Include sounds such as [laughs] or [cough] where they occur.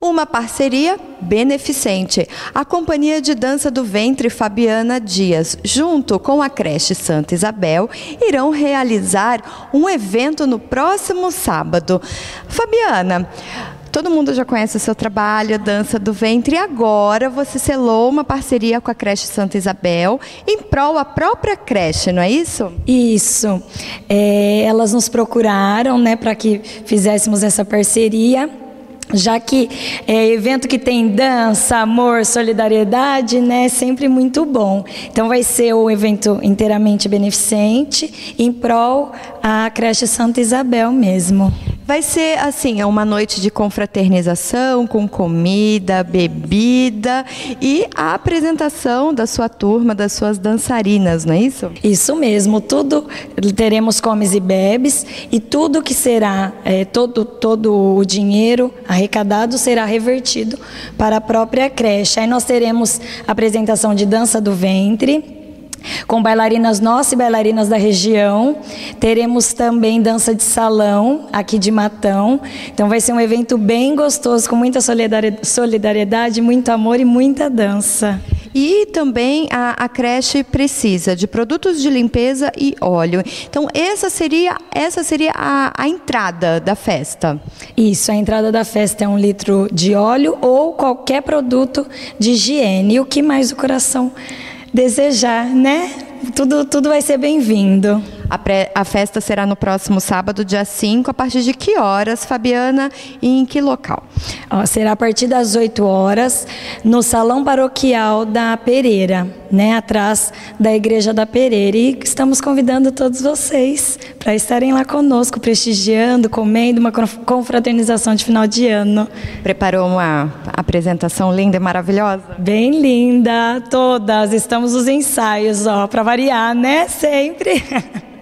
Uma parceria beneficente. A Companhia de Dança do Ventre Fabiana Dias, junto com a creche Santa Isabel, irão realizar um evento no próximo sábado. Fabiana, todo mundo já conhece o seu trabalho, Dança do Ventre, e agora você selou uma parceria com a creche Santa Isabel em prol a própria creche, não é isso? Isso. É, elas nos procuraram, né, para que fizéssemos essa parceria já que é evento que tem dança, amor, solidariedade, né, é sempre muito bom. Então vai ser o evento inteiramente beneficente em prol a creche Santa Isabel mesmo. Vai ser assim, é uma noite de confraternização com comida, bebida e a apresentação da sua turma, das suas dançarinas, não é isso? Isso mesmo, tudo teremos comes e bebes e tudo que será é, todo todo o dinheiro arrecadado será revertido para a própria creche. Aí nós teremos apresentação de dança do ventre com bailarinas nossas e bailarinas da região. Teremos também dança de salão aqui de Matão. Então vai ser um evento bem gostoso, com muita solidariedade, muito amor e muita dança. E também a, a, creche precisa de produtos de limpeza e óleo. Então essa seria essa seria a, a entrada da festa. Isso, a entrada da festa é um litro de óleo ou qualquer produto de higiene. E o que mais o coração desejar, né? Tudo, tudo vai ser bem-vindo. A, a, festa será no próximo sábado, dia 5, a partir de que horas, Fabiana, e em que local? Ó, será a partir das 8 horas, no Salão Paroquial da Pereira, né, atrás da Igreja da Pereira. E estamos convidando todos vocês para estarem lá conosco, prestigiando, comendo uma confraternização de final de ano. Preparou uma apresentação linda e maravilhosa? Bem linda, todas. Estamos nos ensaios, ó, para variar, né? Sempre. [laughs]